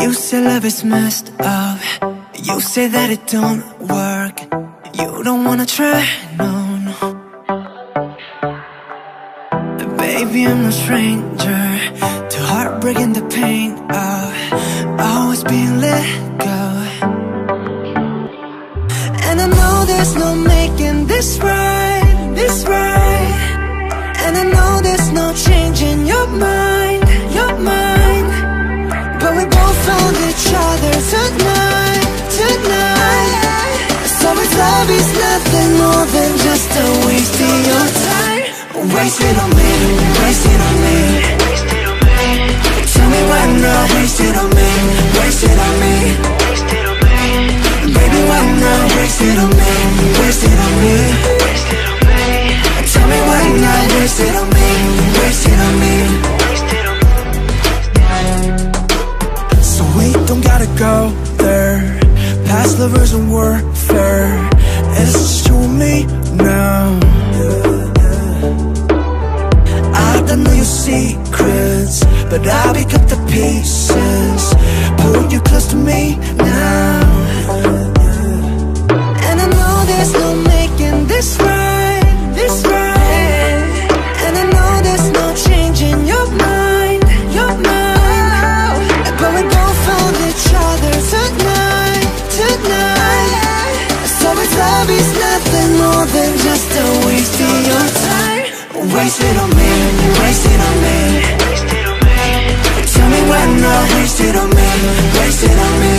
You say love is messed up. You say that it don't work. You don't wanna try, no, no. Baby, I'm no stranger To heartbreak and the pain of Always being let go. And I know there's no making this right, more than just a waste of your time. Waste it on me, waste it on me. Tell me why not, waste it on me, Wasted on me, Baby, why not, waste it on me, waste it on me? Tell me why not, waste it on me, waste it on me. So we don't gotta go there. Past lovers and warfare It's just you and me now. I don't know your secrets But I'll pick up the pieces love is nothing more than just a waste of your time. Waste it on me, waste it on me. Tell me why not waste it on me, waste it on me.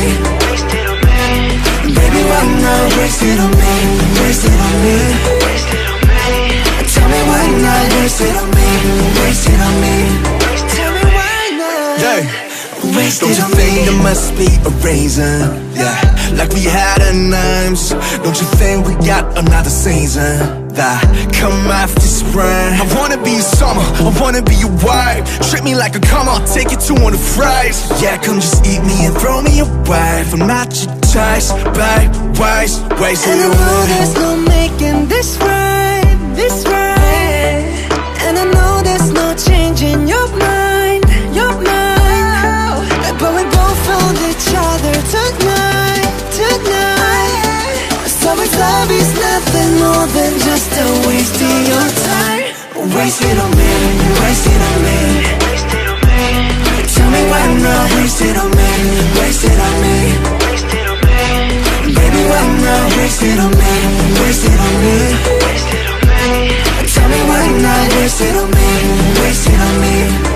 Baby, why not waste it on me, waste it on me. Tell me why not waste it on me, waste it on me. Tell me why not Yeah. Waste Don't you think there must be a reason? Yeah, like we had our names. Don't you think we got another season? That come after spring. I wanna be summer, I wanna be your wife. Treat me like a come, I'll take you to one of fries. Yeah, come just eat me and throw me away. I'm not your choice, babe. Waste, waste And the world there's no making this right, more than just a waste of your time. Waste it on me, wasted on me. Tell me why I'm not waste it on me, wasted on me. Baby, why I'm not waste it on me, waste it on me. Tell me why I'm not waste it on me